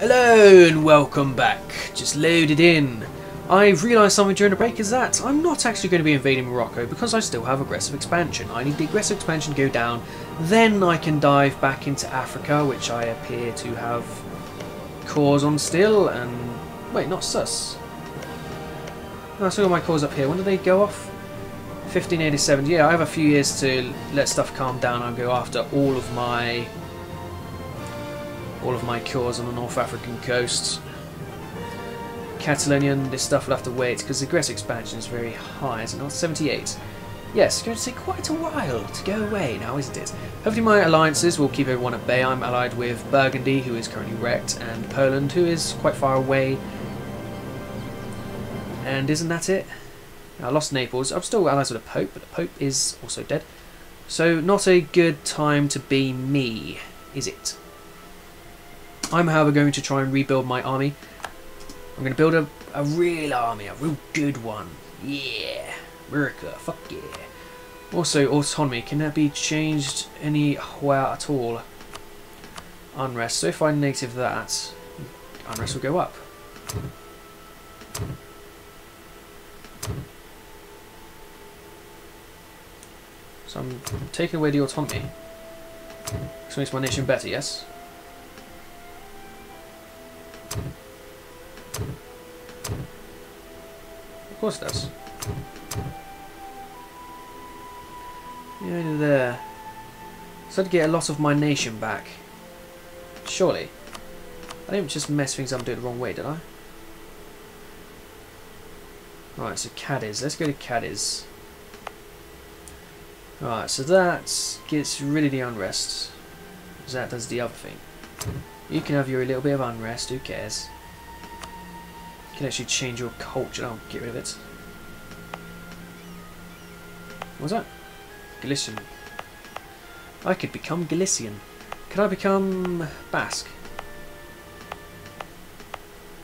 Hello and welcome back. Just loaded in. I've realised something during the break is that I'm not actually going to be invading Morocco because I still have aggressive expansion. I need the aggressive expansion to go down, then I can dive back into Africa, which I appear to have cores on still, and... wait, not sus. No, I still got my cores up here. When do they go off? 1587. Yeah, I have a few years to let stuff calm down and go after all of my all of my cores on the North African coast. Catalonian, this stuff will have to wait because the aggressive expansion is very high, is it not? 78. Yes, it's going to take quite a while to go away now, isn't it? Hopefully my alliances will keep everyone at bay. I'm allied with Burgundy, who is currently wrecked, and Poland, who is quite far away. And isn't that it? I lost Naples. I'm still allied with the Pope, but the Pope is also dead. So not a good time to be me, is it? I'm, however, going to try and rebuild my army. I'm going to build a, a real army, a real good one. Yeah. America, fuck yeah. Also, autonomy. Can that be changed anywhere at all? Unrest. So if I native that, unrest will go up. So I'm taking away the autonomy. This makes my nation better, yes? Of course it does. Yeah, there. So to get a lot of my nation back. Surely. I didn't just mess things up and do it the wrong way, did I? Right, so Cadiz. Let's go to Cadiz. Right, so that gets rid of the unrest. That does the other thing. You can have your little bit of unrest, who cares? Can actually change your culture. I'll get rid of it. What's that? Galician. I could become Galician. Could I become Basque?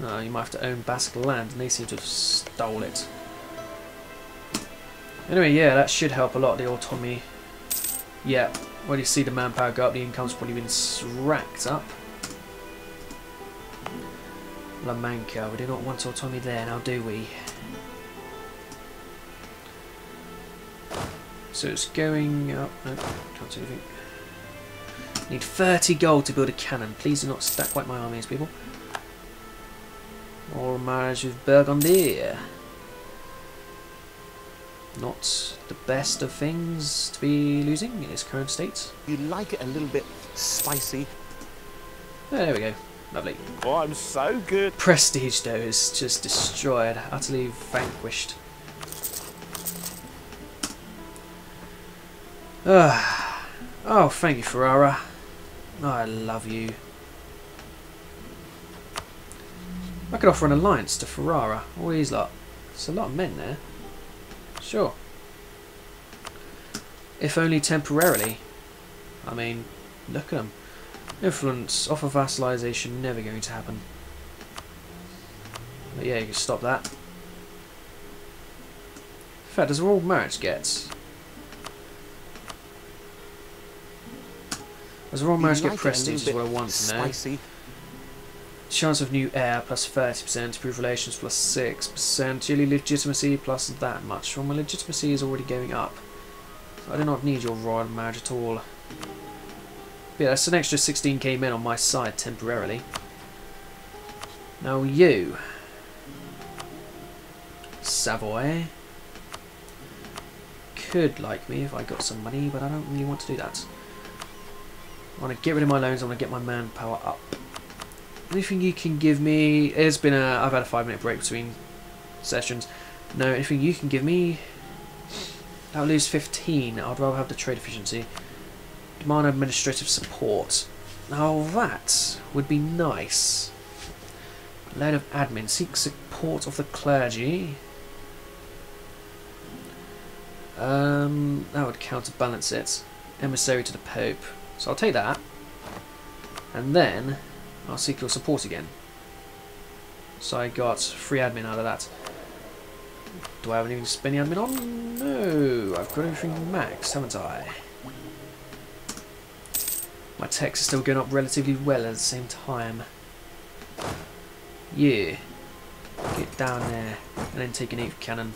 No, you might have to own Basque land, and they seem to have stole it. Anyway, yeah, that should help a lot, the autonomy. Yeah, when you see the manpower go up, the income's probably been racked up. We do not want autonomy there now, do we? So it's going up. No, can't see anything. Need 30 gold to build a cannon. Please do not stack like my armies, people. Or marriage with Burgundy. Not the best of things to be losing in its current state. You like it a little bit spicy. There we go. Lovely. Oh, I'm so good. Prestige, though, is just destroyed, utterly vanquished. Uh, oh, thank you, Ferrara. Oh, I love you. I could offer an alliance to Ferrara. All these lot. There's a lot of men there. Sure. If only temporarily. I mean, look at them. Influence, offer vassalization, never going to happen. But yeah, you can stop that. In fact, royal marriage get? Does royal marriage get prestige is what I want to know. Chance of new heir plus 30%, improved relations plus 6%, yearly legitimacy plus that much. Well, my legitimacy is already going up. So I do not need your royal marriage at all. Yeah, that's an extra 16k men on my side temporarily. Now you. Savoy. Could like me if I got some money, but I don't really want to do that. I want to get rid of my loans, I want to get my manpower up. Anything you can give me... It's been a... I've had a five minute break between sessions. No, anything you can give me... I'll lose 15. I'd rather have the trade efficiency. Demand administrative support. Now that would be nice. Load of admin. Seek support of the clergy. Um, that would counterbalance it. Emissary to the Pope. So I'll take that. And then I'll seek your support again. So I got free admin out of that. Do I have anything to spend the admin on? No, I've got everything max, haven't I? My techs are still going up relatively well at the same time. Yeah. Get down there. And then take an 8th cannon.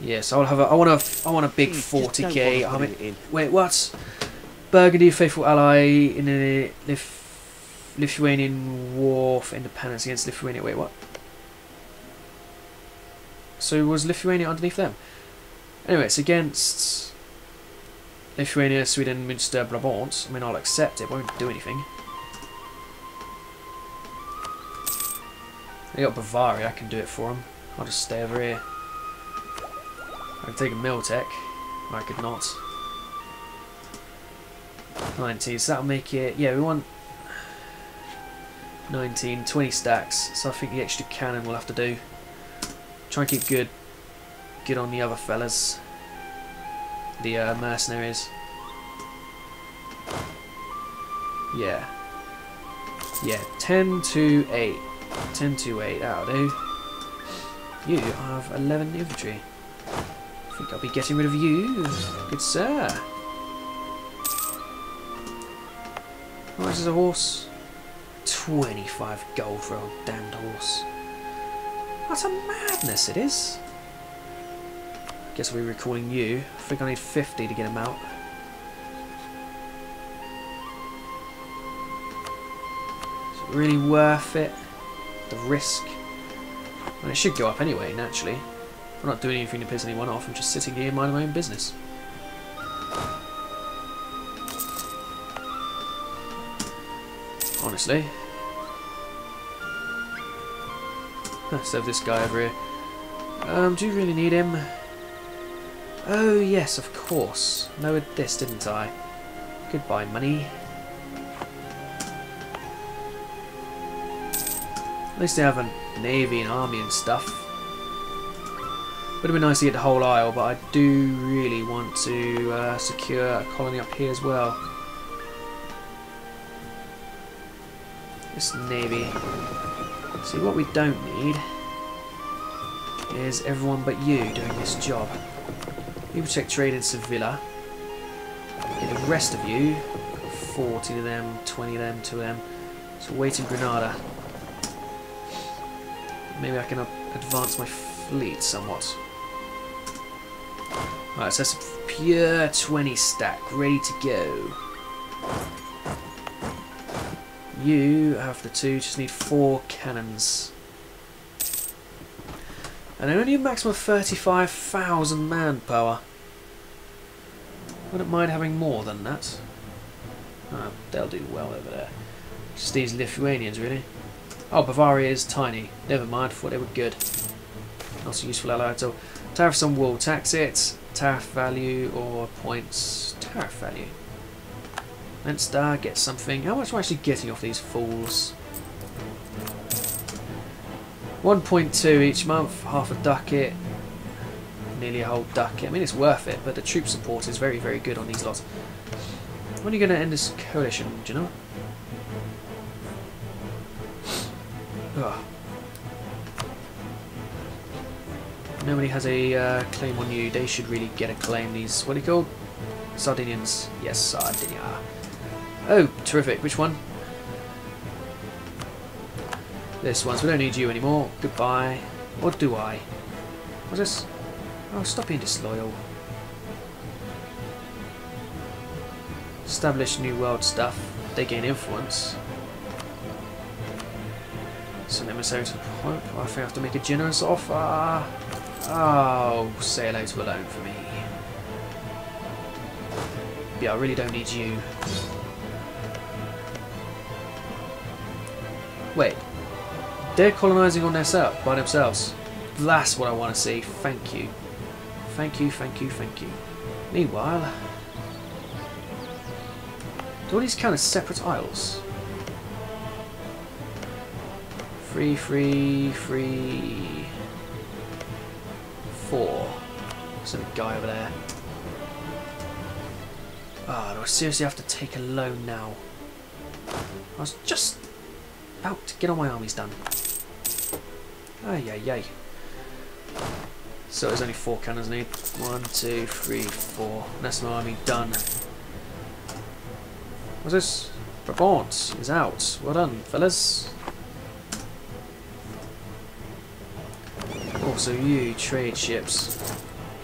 Yes, I'll have a. I want a. I want a big Please, just don't 40k bother army. putting it in. Wait, what? Burgundy, faithful ally in the Lith- Lithuanian war for independence against Lithuania. Wait, what? So was Lithuania underneath them? Anyway, it's against Lithuania, Sweden, Munster, Brabant. I mean, I'll accept it. Won't do anything. They got Bavaria. I can do it for them. I'll just stay over here. I can take a Miltech. I could not. 19, so that'll make it, yeah, we want 19, 20 stacks, so I think the extra cannon will have to do. Try and keep good, good on the other fellas, the uh, mercenaries. Yeah. Yeah, 10 to 8. 10 to 8, that'll do. You have 11 infantry. I think I'll be getting rid of you, good sir. How much is a horse? 25 gold for a damned horse. What a madness it is. Guess we're recalling you. I think I need 50 to get him out. Is it really worth it? The risk? Well, it should go up anyway, naturally. I'm not doing anything to piss anyone off, I'm just sitting here minding my own business. honestly. Let's have this guy over here. Um, do you really need him? Oh, yes, of course. Lowered this, didn't I? Goodbye, money. At least they have a navy and army and stuff. Would have been nice to get the whole isle, but I do really want to uh, secure a colony up here as well. This navy. See, what we don't need is everyone but you doing this job. You protect trade in Sevilla. The rest of you, 40 of them, 20 of them, 2 of them. So wait in Granada. Maybe I can advance my fleet somewhat. Alright, so that's a pure 20 stack, ready to go. You have the two, just need four cannons. And only a maximum of 35,000 manpower. Wouldn't mind having more than that. Oh, they'll do well over there. Just these Lithuanians, really. Oh, Bavaria is tiny. Never mind, thought they were good. Not a useful ally at all. Tariffs on wool, tax it. Tariff value or points. Tariff value. Leinster, get something. How much am I actually getting off these fools? 1.2 each month, half a ducat, nearly a whole ducat. I mean, it's worth it, but the troop support is very, very good on these lots. When are you going to end this coalition, do you know? Ugh. Nobody has a uh, claim on you. They should really get a claim. These, what are you called? Sardinians. Yes, Sardinia. Oh, terrific. Which one? This one. We don't need you anymore. Goodbye. Or do I? What's this? Oh, stop being disloyal. Establish new world stuff. They gain influence. Send emissaries to Pope. I think I have to make a generous offer. Oh, say hello to alone for me. Yeah, I really don't need you. Wait. They're colonising on their themselves by themselves. That's what I want to see. Thank you. Thank you, thank you, thank you. Meanwhile... Do all these count as separate isles? Free, free, free... Four. A guy over there. Ah, do I seriously have to take a loan now? I was just about to get all my armies done. Ay, ay, ay. So there's only four cannons need. One, two, three, four. That's my army done. What's this? Brabant is out. Well done, fellas. Also, you trade ships.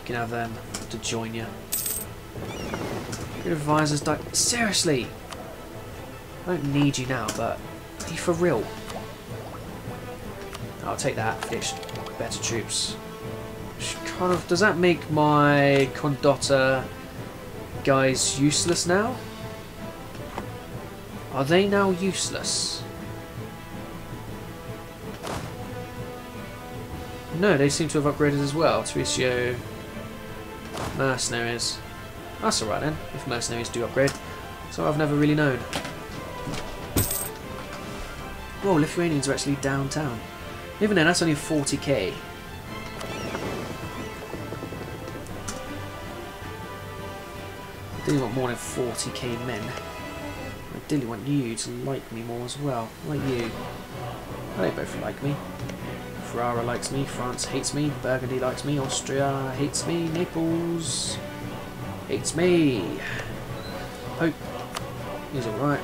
You can have them to join you. Your advisors die. Seriously! I don't need you now, but are you for real? I'll take that better troops. Kind of, does that make my Condotta guys useless now? Are they now useless? No, they seem to have upgraded as well. Tricio mercenaries. That's alright then, if mercenaries do upgrade. So I've never really known. Whoa, Lithuanians are actually downtown. Even then, that's only 40k. I do want more than 40k men. I really want you to like me more as well. Like you. They both like me. Ferrara likes me, France hates me, Burgundy likes me, Austria hates me, Naples hates me. Pope is alright.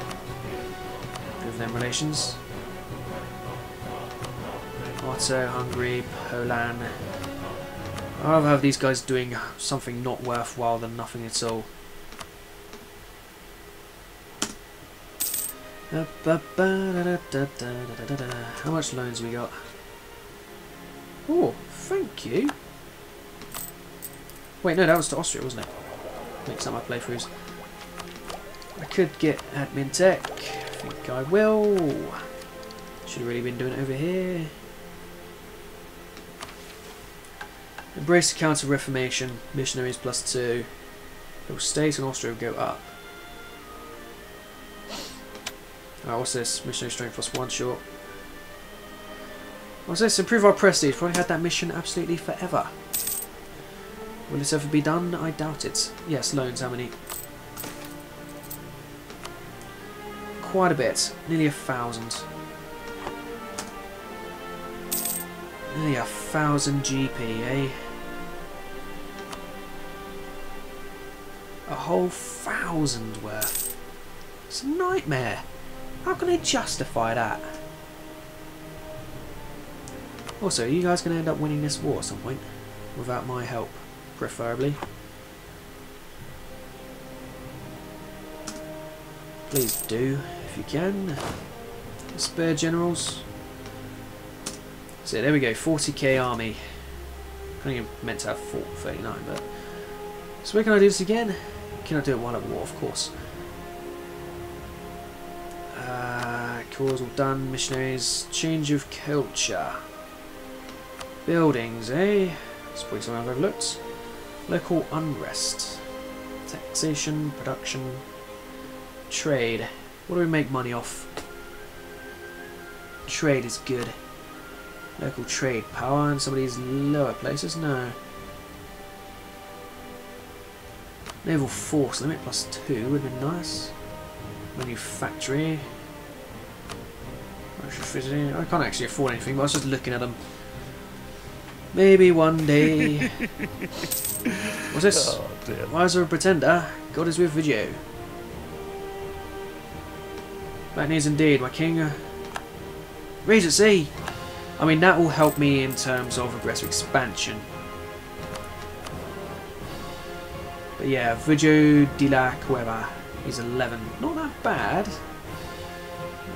With them relations. Otto, Hungary, Poland. I'd rather have these guys doing something not worthwhile than nothing at all. How much loans we got? Oh, thank you. Wait, no, that was to Austria, wasn't it? Mix up my playthroughs. I could get admin tech. I think I will. Should have really been doing it over here. Embrace the Counter Reformation. Missionaries plus two. Will stay and Austria go up. Alright, what's this? Missionary strength plus one, sure. What's this? Improve our prestige. Probably had that mission absolutely forever. Will this ever be done? I doubt it. Yes, loans, how many? Quite a bit. Nearly a thousand. Nearly a thousand GP, eh? A whole thousand worth. It's a nightmare. How can they justify that? Also, are you guys going to end up winning this war at some point? Without my help, preferably. Please do, if you can. Spare generals. So there we go, 40k army. I think I meant to have 39, but... So where can I do this again? Can I do it while at war? Of course. Uh, cause all done. Missionaries. Change of culture. Buildings, eh? That's probably something I've overlooked. Local unrest. Taxation, production, trade. What do we make money off? Trade is good. Local trade power in some of these lower places? No. Naval force limit plus two would have been nice. Manufactory. I can't actually afford anything, but I was just looking at them. Maybe one day. What's this? Oh, dear. Why is there a pretender? God is with video. That needs indeed, my king. Regency! I mean, that will help me in terms of aggressive expansion. But yeah, Video de la Cueva is 11. Not that bad.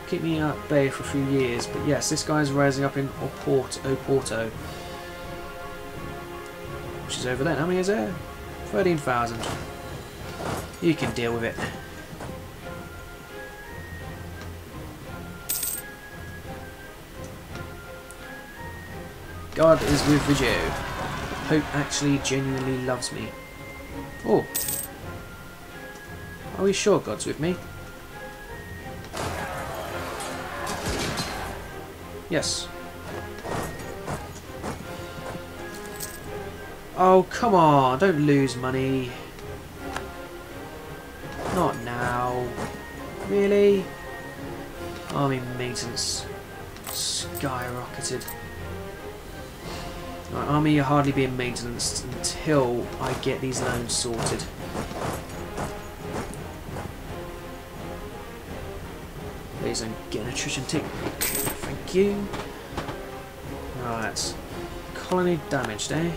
Keep me at bay for a few years. But yes, this guy's rising up in. Oporto which is over there. How many is there? 13,000. You can deal with it. God is with Vigio. Hope actually genuinely loves me. Oh. Are we sure God's with me? Yes. Oh, come on. Don't lose money. Not now. Really? Army maintenance skyrocketed. Right, army are hardly being maintenance until I get these loans sorted. Please don't get an attrition tick. Thank you. Right. Colony damaged, eh?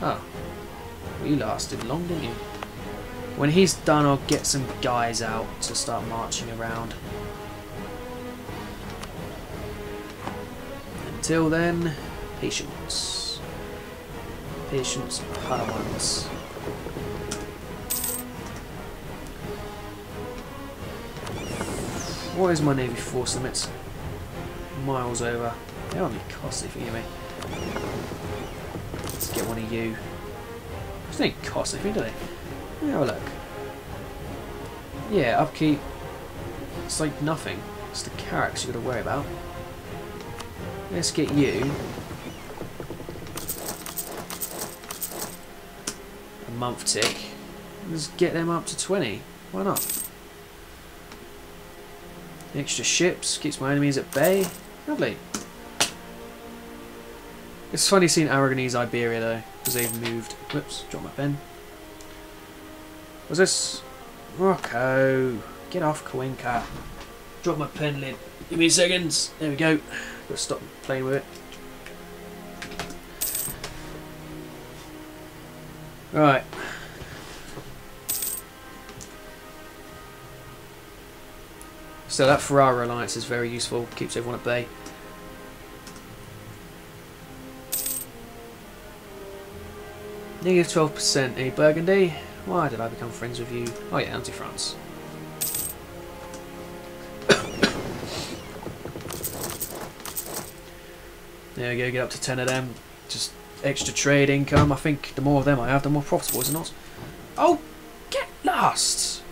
Oh. You lasted long, didn't you? When he's done, I'll get some guys out to start marching around. Until then, patience. Patience, Padawans. What is my Navy force limits? Miles over. They're only costly for you, me. Let's get one of you. It's not costly for you, do they? Let have a look. Yeah, upkeep. It's like nothing. It's the carracks you got to worry about. Let's get you. Month tick. Let's get them up to 20. Why not? Extra ships, keeps my enemies at bay. Lovely. It's funny seeing Aragonese Iberia though, because they've moved. Whoops, drop my pen. What's this? Morocco. Get off, Cuenca. Drop my pen lid. Give me seconds. There we go. Gotta stop playing with it. Right. So that Ferrara alliance is very useful, keeps everyone at bay. Negative 12% a Burgundy. Why did I become friends with you? Oh yeah, anti-France. there we go, get up to 10 of them. Just extra trade income. I think the more of them I have, the more profitable, is it not? Oh, get lost!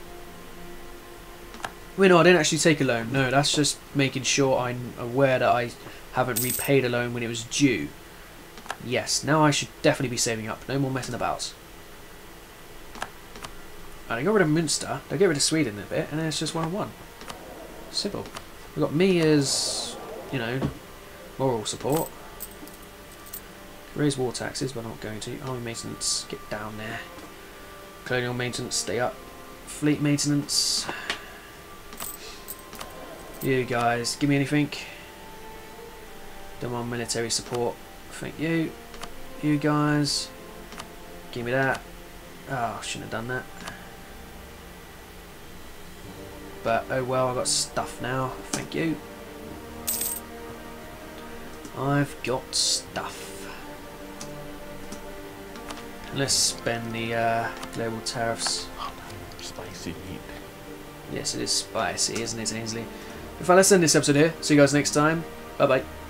Well, no, I didn't actually take a loan. No, that's just making sure I'm aware that I haven't repaid a loan when it was due. Yes, now I should definitely be saving up. No more messing about. And I got rid of Munster. They'll get rid of Sweden in a bit, and then it's just one on one. Simple. We've got me as, you know, moral support. Raise war taxes, but I'm not going to. Army maintenance, get down there. Colonial maintenance, stay up. Fleet maintenance. You guys, give me anything. Demand military support. Thank you. You guys, give me that. Oh, shouldn't have done that. But oh well, I've got stuff now. Thank you. I've got stuff. Let's spend the uh, global tariffs. Spicy meat. Yes, it is spicy, isn't it, Ainsley? If I let's end this episode here. See you guys next time. Bye bye.